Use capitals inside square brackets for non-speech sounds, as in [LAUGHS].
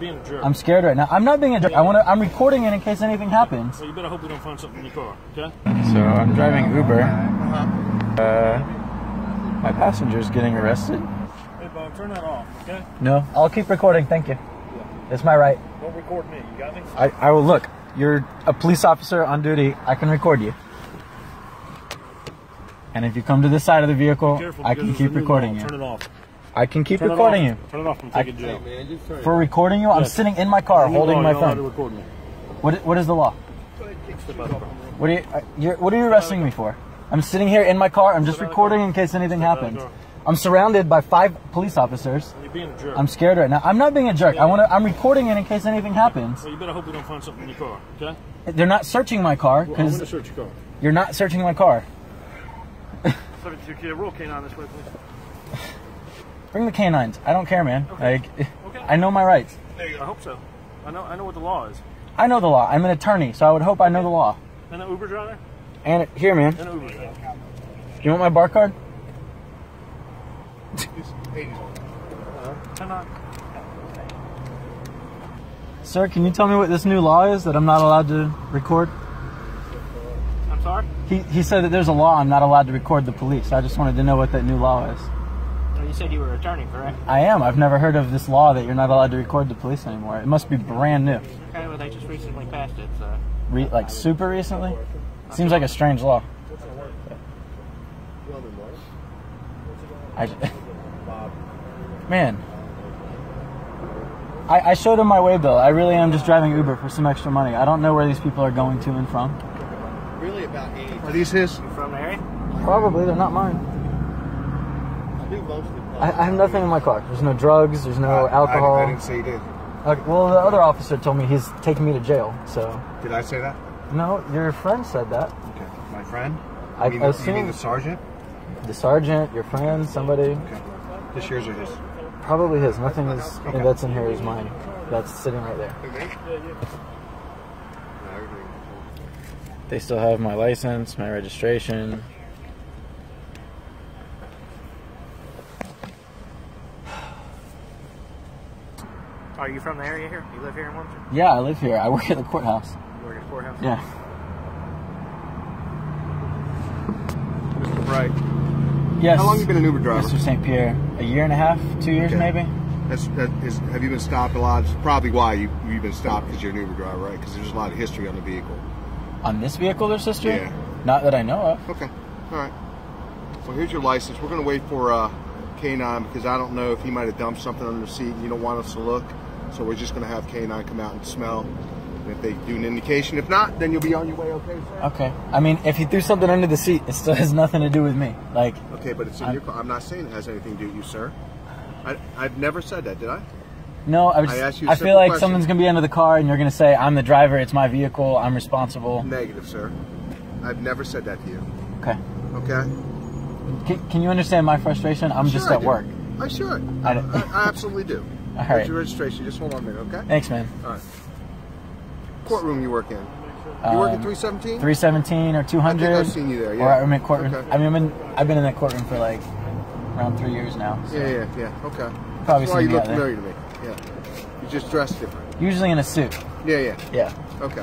being a jerk. I'm scared right now. I'm not being a jerk. I want to. I'm recording it in case anything happens. well, you better hope we don't find something in your car, okay? So I'm driving Uber. Uh huh. my passenger's getting arrested. Hey, Bob, turn that off, okay? No, I'll keep recording. Thank you. It's my right. Don't record me. You got me? I, I will look. You're a police officer on duty. I can record you. And if you come to this side of the vehicle, Careful, I can keep recording you. Turn it off. I can keep Turn recording you. Turn it off. I'm I- taking jail. For recording you, I'm Yes. sitting in my car New holding law, my you're to phone. record me. What, what is the law? Step out of the car. What are you, uh, you're, what are you arresting me for? I'm sitting here in my car. I'm just Step out of the recording in case anything Step out of the happens. I'm surrounded by five police officers. You're being a jerk. I'm scared right now. I'm not being a jerk. I want to. I'm recording it in case anything happens. well, you better hope we don't find something in your car, okay? They're not searching my car Well, I'm going to search your car. you're not searching my car. 72 kid, roll canine this way, please. Bring the canines. I don't care, man. Like, [LAUGHS] Okay. I know my rights. I hope so. I know. I know what the law is. I know the law. I'm an attorney, so I would hope I know the law. And an Uber driver. And here, man. And an Uber driver. You want my bar card? [LAUGHS] Uh-huh. Turn. Sir, can you tell me what this new law is that I'm not allowed to record? I'm sorry. He, he said that there's a law I'm not allowed to record the police. I just wanted to know what that new law is. Well, you said you were an attorney, correct? I am. I've never heard of this law that you're not allowed to record the police anymore. It must be brand new. Okay, well they just recently passed it, so. Re- like super recently? Uh-huh. Seems like a strange law. I, [LAUGHS] man, I, I showed him my way bill. I really am just driving Uber for some extra money. I don't know where these people are going to and from. Really about any. Are these his? You from the area? Probably they're not mine. I do mostly. I, I have nothing in my car. There's no drugs. There's no alcohol. I, I didn't say you did. Okay, well, the other officer told me he's taking me to jail. So Did I say that? no, your friend said that. Okay. My friend? I- you mean, I the, you mean assume- the sergeant? The sergeant, your friend, somebody. Okay. This yours or his? Probably his. Nothing is that's in here is mine. That's sitting right there. They still have my license, my registration. Are you from the area here? You live here in Wilmington? Yeah, I live here. I work at the courthouse. You work at the courthouse? Yeah. Mr. Bright. Yes. How long you been an Uber driver? Mr. St. Pierre? A year and a half? Two years, Okay. maybe? That's, that is, have you been stopped a lot? It's probably why you, you've been stopped because you're an Uber driver, right? Because there's a lot of history on the vehicle. On this vehicle, there's history? Yeah. Not that I know of. Okay. All right. Well, here's your license. We're going to wait for uh, K9 because I don't know if he might have dumped something under the seat and you don't want us to look. So we're just going to have K9 come out and smell. And if they do an indication, if not, then you'll be on your way, okay, sir? Okay. I mean, if he threw something under the seat, it still [LAUGHS] has nothing to do with me. Like, Okay, but it's in I'm- your car. I'm not saying it has anything to do with you, sir. I, I've never said that, did I? no, I, was I asked you I feel like question. someone's going to be under the car and you're going to say, I'm the driver, it's my vehicle, I'm responsible. Negative, sir. I've never said that to you. Okay. Okay? Can, can you understand my frustration? I'm just Sure I at work. I should. I I, I absolutely do. All What's your registration? Just hold on a minute, okay? Thanks, man. All right. Courtroom you work in. You work at Um, 317? 317 or 200. I think I've seen you there, Or yeah. I'm in courtroom. Okay. I mean, I'm in, I've been in that courtroom for like around three years now. so- Yeah, yeah, yeah. Okay. Probably That's why you look familiar to me. Yeah. You just dress different. Usually in a suit. Yeah, yeah. Yeah. Okay.